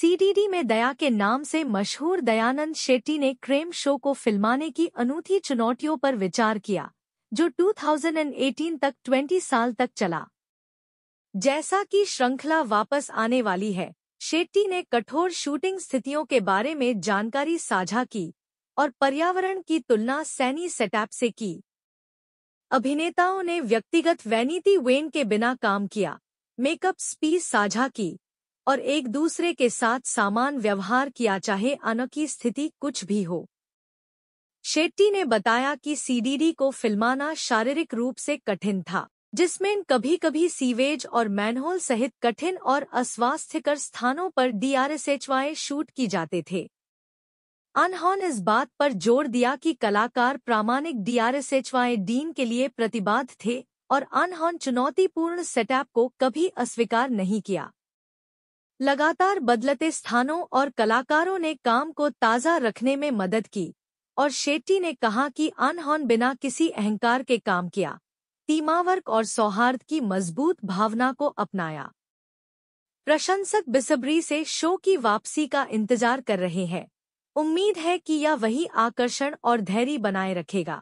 CDD में दया के नाम से मशहूर दयानंद शेट्टी ने क्रेम शो को फिल्माने की अनूठी चुनौतियों पर विचार किया, जो 2018 तक 20 साल तक चला। जैसा कि श्रृंखला वापस आने वाली है, शेट्टी ने कठोर शूटिंग स्थितियों के बारे में जानकारी साझा की और पर्यावरण की तुलना सैनी सेटअप से की। अभिनेताओं ने व्यक्तिगत वैनीति वेन के बिना काम किया, मेकअप स्पीच साझा की और एक दूसरे के साथ सामान व्यवहार किया चाहे अनोखी स्थिति कुछ भी हो। शेट्टी ने बताया कि सीडीडी को फिल्माना शारीरिक रूप से कठिन था, जिसमें कभी कभी सीवेज और मैनहोल सहित कठिन और अस्वास्थ्यकर स्थानों पर डीआरएसएचवाई शूट की जाते थे। अनहॉन इस बात पर ज़ोर दिया कि कलाकार प्रामाणिक डीआरएसएचवाई डीन के लिए प्रतिबाद्ध थे और अनहॉन चुनौतीपूर्ण सेटअप को कभी अस्वीकार नहीं किया। लगातार बदलते स्थानों और कलाकारों ने काम को ताज़ा रखने में मदद की, और शेट्टी ने कहा कि अनहॉन बिना किसी अहंकार के काम किया टीमावर्क और सौहार्द की मज़बूत भावना को अपनाया। प्रशंसक बिसब्री से शो की वापसी का इंतज़ार कर रहे हैं। उम्मीद है कि यह वही आकर्षण और धैर्य बनाए रखेगा।